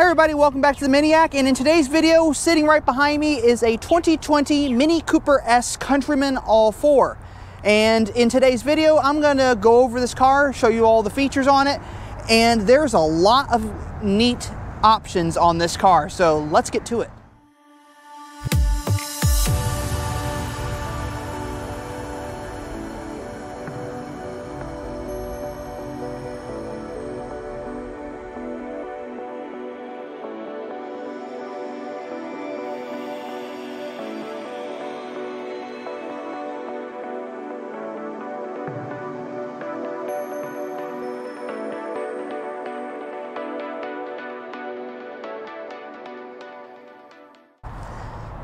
Hey everybody, welcome back to the Miniac. And in today's video, sitting right behind me is a 2020 Mini Cooper S Countryman All4. And in today's video, I'm gonna go over this car, show you all the features on it, and there's a lot of neat options on this car. So let's get to it.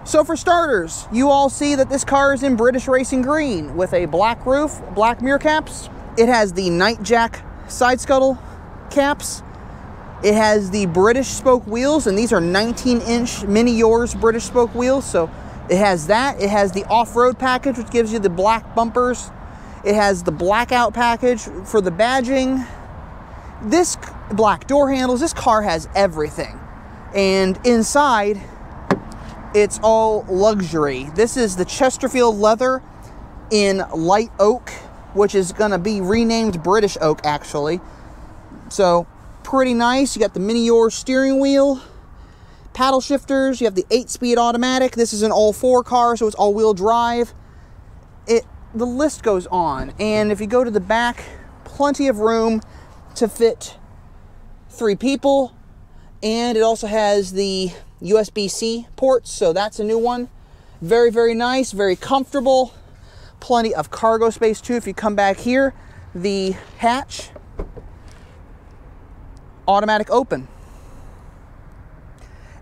So for starters, you all see that this car is in British Racing Green with a black roof, black mirror caps. It has the Night Jack side scuttle caps. It has the British spoke wheels, and these are 19 inch Mini Yours British spoke wheels. So it has that. It has the off-road package, which gives you the black bumpers. It has the blackout package for the badging. This black door handles, this car has everything. And inside, it's all luxury. This is the Chesterfield leather in light oak, which is going to be renamed British oak actually. So pretty nice. You got the Mini Yours steering wheel, paddle shifters. You have the eight-speed automatic. This is an all-four car, so it's all-wheel drive. It the list goes on. And if you go to the back, plenty of room to fit three people. And it also has the USB-C ports, so that's a new one. Very, very nice, very comfortable. Plenty of cargo space too. If you come back here, the hatch, automatic open.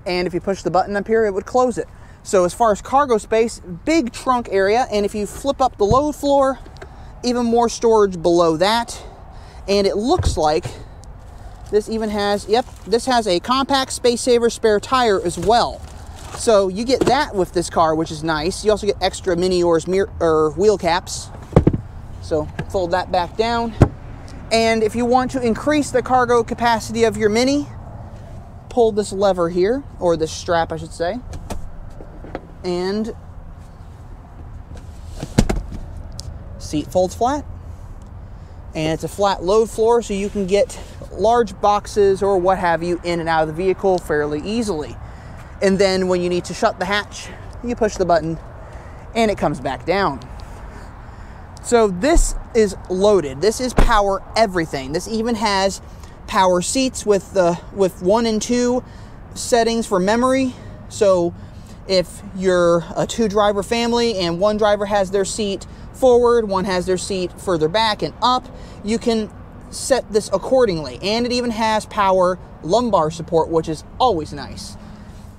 And if you push the button up here, it would close it. So as far as cargo space, big trunk area. And if you flip up the load floor, even more storage below that. And it looks like this even has, yep, this has a compact space saver spare tire as well. So you get that with this car, which is nice. You also get extra Mini Yours mirror, er, or wheel caps. So fold that back down. And if you want to increase the cargo capacity of your Mini, pull this lever here, or this strap, I should say. And seat folds flat. And it's a flat load floor, so you can get large boxes or what have you in and out of the vehicle fairly easily. And then when you need to shut the hatch, you push the button and it comes back down. So this is loaded. This is power everything. This even has power seats with the with one and two settings for memory. So if you're a two driver family and one driver has their seat forward, one has their seat further back and up, you can set this accordingly. And it even has power lumbar support, which is always nice.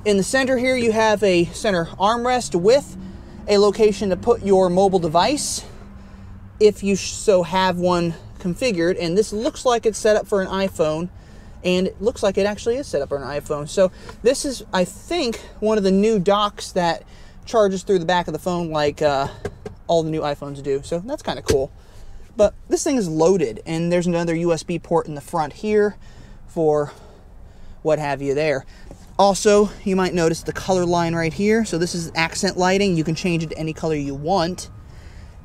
In the center here, you have a center armrest with a location to put your mobile device if you so have one configured. And this looks like it's set up for an iPhone, and it looks like it actually is set up for an iPhone. So this is, I think, one of the new docks that charges through the back of the phone like uh, all the new iPhones do. So that's kind of cool. But this thing is loaded, and there's another USB port in the front here for what have you there. Also, you might notice the color line right here. So this is accent lighting. You can change it to any color you want.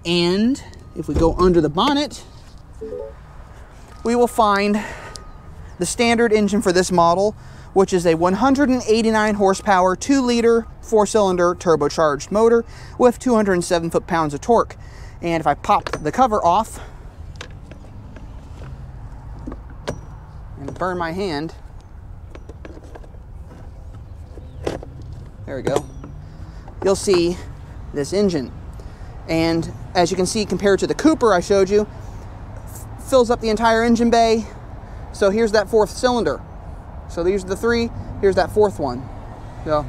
And if we go under the bonnet, we will find the standard engine for this model, which is a 189 horsepower, 2 liter, 4 cylinder turbocharged motor with 207 foot pounds of torque. And if I pop the cover off and burn my hand, there we go, you'll see this engine. And as you can see, compared to the Cooper I showed you, fills up the entire engine bay. So here's that fourth cylinder. So these are the three, here's that fourth one. So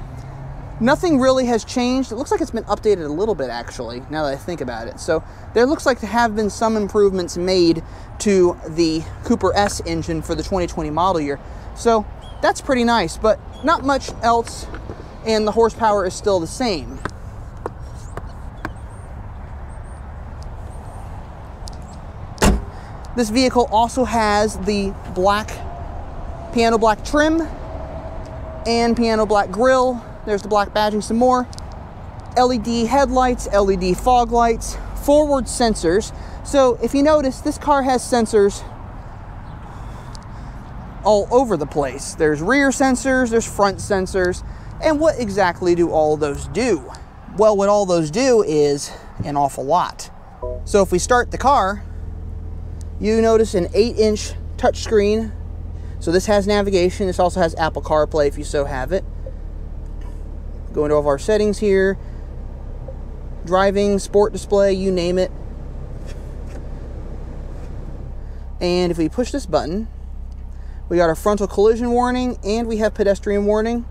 Nothing really has changed. It looks like it's been updated a little bit actually, now that I think about it. So there looks like to have been some improvements made to the Cooper S engine for the 2020 model year. So that's pretty nice, but not much else, and the horsepower is still the same. This vehicle also has the black piano black trim and piano black grille. There's the black badging some more. LED headlights, LED fog lights, forward sensors. So if you notice, this car has sensors all over the place. There's rear sensors, there's front sensors, and what exactly do all those do? Well, what all those do is an awful lot. So if we start the car, you notice an 8-inch touchscreen. So this has navigation. This also has Apple CarPlay if you so have it. Go into all of our settings here. Driving, sport display, you name it. And if we push this button, we got our frontal collision warning and we have pedestrian warning.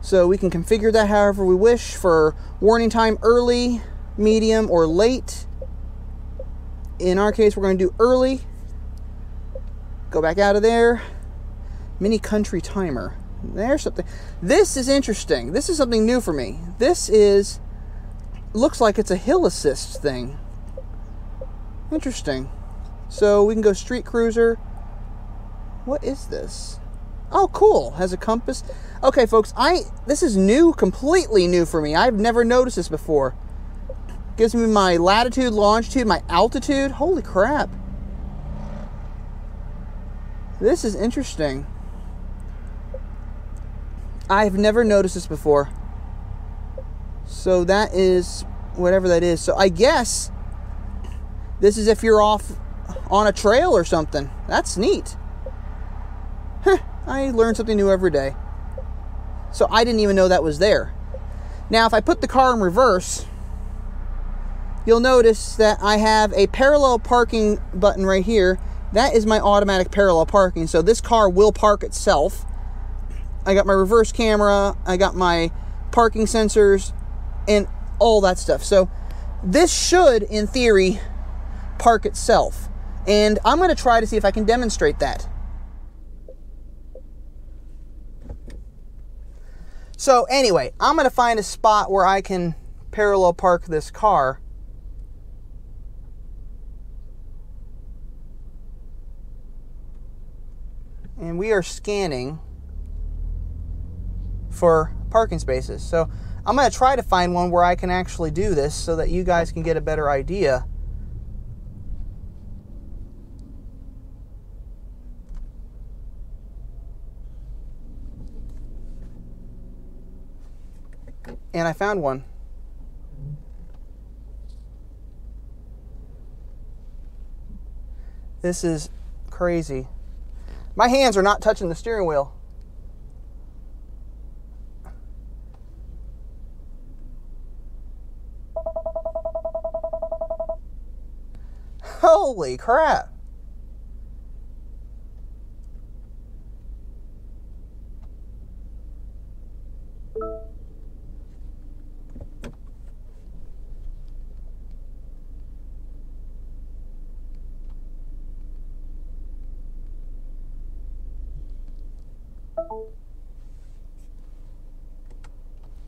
So we can configure that however we wish for warning time early, medium, or late. In our case, we're going to do early. Go back out of there. Mini country timer. There's something. This is interesting. This is something new for me. This is looks like it's a hill assist thing. Interesting. So we can go street cruiser. What is this? Oh, cool. Has a compass. Okay, folks, I this is new, completely new for me. I've never noticed this before. Gives me my latitude, longitude, my altitude. Holy crap. This is interesting. I've never noticed this before. So that is whatever that is. So I guess this is if you're off on a trail or something. That's neat. Huh, I learn something new every day. So I didn't even know that was there. Now, if I put the car in reverse, you'll notice that I have a parallel parking button right here. That is my automatic parallel parking. So this car will park itself. I got my reverse camera, I got my parking sensors, and all that stuff. So this should, in theory, park itself. And I'm going to try to see if I can demonstrate that. So anyway, I'm going to find a spot where I can parallel park this car. And we are scanning for parking spaces. So I'm going to try to find one where I can actually do this so that you guys can get a better idea. And I found one. This is crazy. My hands are not touching the steering wheel. Holy crap.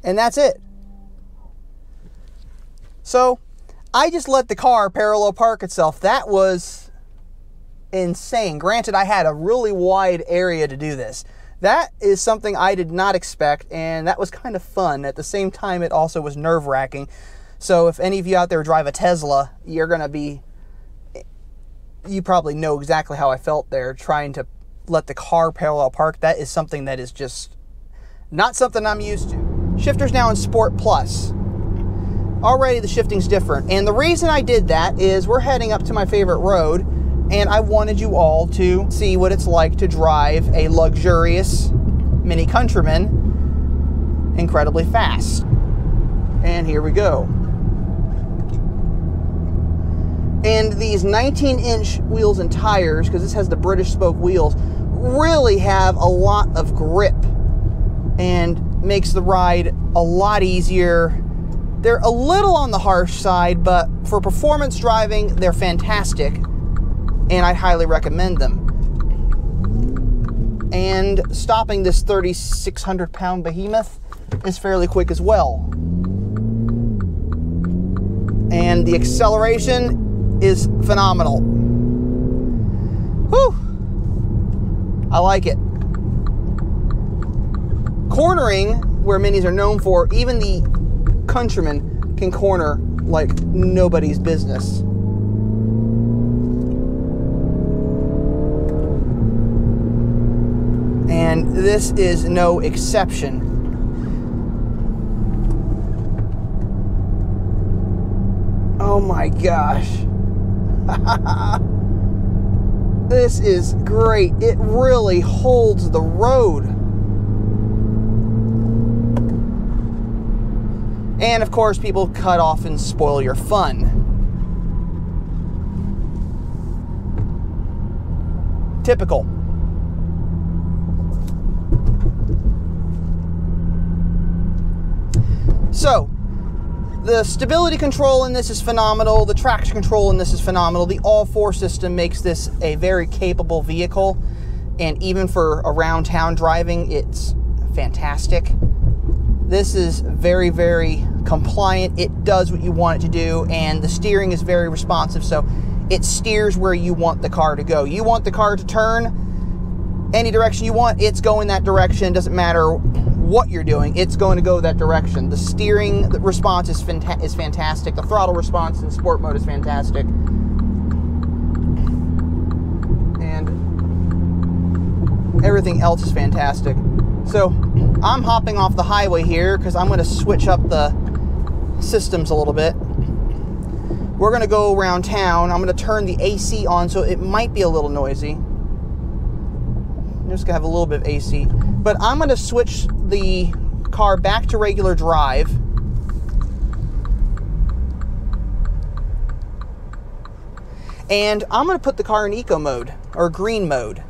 And that's it. So, I just let the car parallel park itself. That was insane. Granted, I had a really wide area to do this. That is something I did not expect, and that was kind of fun. At the same time, it also was nerve wracking. So, if any of you out there drive a Tesla, you're going to be. You probably know exactly how I felt there trying to let the car parallel park. That is something that is just not something I'm used to. Shifter's now in Sport Plus already the shifting's different. And the reason I did that is we're heading up to my favorite road, and I wanted you all to see what it's like to drive a luxurious Mini Countryman incredibly fast. And here we go. And these 19 inch wheels and tires, because this has the British spoke wheels, really have a lot of grip and makes the ride a lot easier they're a little on the harsh side, but for performance driving, they're fantastic, and I highly recommend them. And stopping this 3,600 pound behemoth is fairly quick as well. And the acceleration is phenomenal. Whew! I like it. cornering, where minis are known for, even the Countryman can corner like nobody's business. And this is no exception. Oh my gosh. this is great. It really holds the road. And of course, people cut off and spoil your fun. Typical. So, the stability control in this is phenomenal. The traction control in this is phenomenal. The all four system makes this a very capable vehicle. And even for around town driving, it's fantastic. This is very, very compliant. It does what you want it to do, and the steering is very responsive. So it steers where you want the car to go. You want the car to turn any direction you want, it's going that direction. Doesn't matter what you're doing, it's going to go that direction. The steering response is, fanta- is fantastic. The throttle response in sport mode is fantastic. And everything else is fantastic. So I'm hopping off the highway here because I'm going to switch up the systems a little bit. We're going to go around town. I'm going to turn the AC on so it might be a little noisy. I'm just going to have a little bit of AC. But I'm going to switch the car back to regular drive. And I'm going to put the car in eco mode or green mode.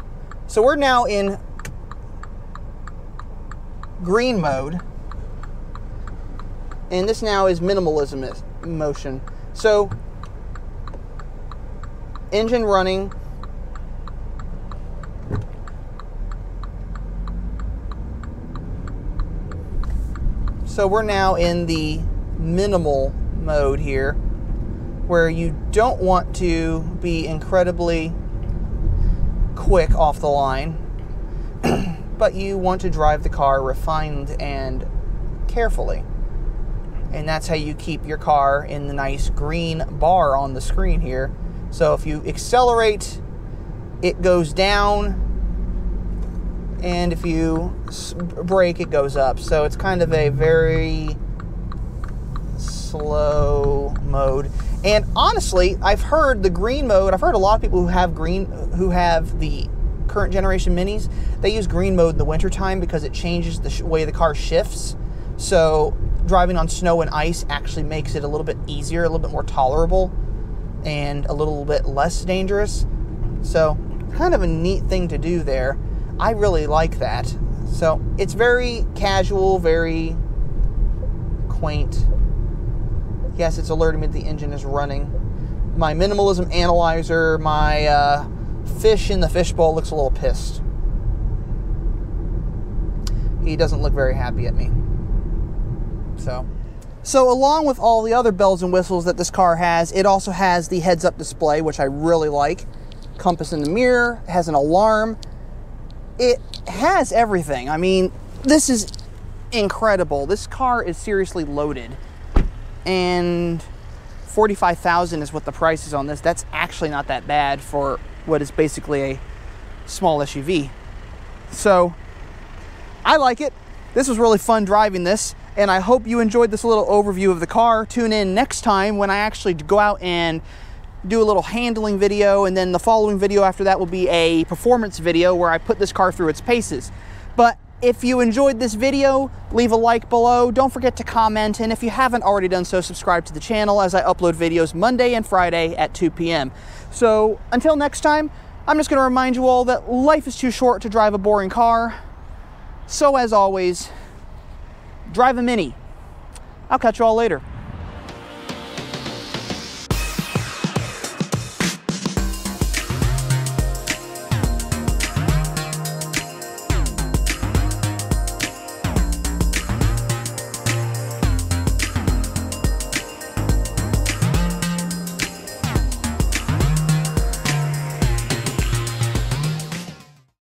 So we're now in green mode. And this now is minimalism motion. So engine running, So we're now in the minimal mode here, where you don't want to be incredibly quick off the line, but you want to drive the car refined and carefully. And that's how you keep your car in the nice green bar on the screen here. So if you accelerate, it goes down and if you brake, it goes up. So it's kind of a very slow mode. And honestly, I've heard the green mode. I've heard a lot of people who have green, who have the current generation minis. They use green mode in the wintertime because it changes the way the car shifts. So driving on snow and ice actually makes it a little bit easier, a little bit more tolerable, and a little bit less dangerous. So kind of a neat thing to do there. I really like that. So it's very casual, very quaint. Yes, it's alerting me that the engine is running. My minimalism analyzer, my uh, fish in the fishbowl looks a little pissed. He doesn't look very happy at me. So, so along with all the other bells and whistles that this car has, it also has the heads-up display, which I really like. Compass in the mirror, has an alarm, it has everything. I mean, this is incredible. This car is seriously loaded. And 45,000 is what the price is on this. That's actually not that bad for what is basically a small SUV. So, I like it. This was really fun driving this, and I hope you enjoyed this little overview of the car. Tune in next time when I actually go out and do a little handling video, and then the following video after that will be a performance video where I put this car through its paces. But if you enjoyed this video, leave a like below. Don't forget to comment, and if you haven't already done so, subscribe to the channel as I upload videos Monday and Friday at 2 p.m. So until next time, I'm just going to remind you all that life is too short to drive a boring car. So as always, drive a Mini. I'll catch you all later.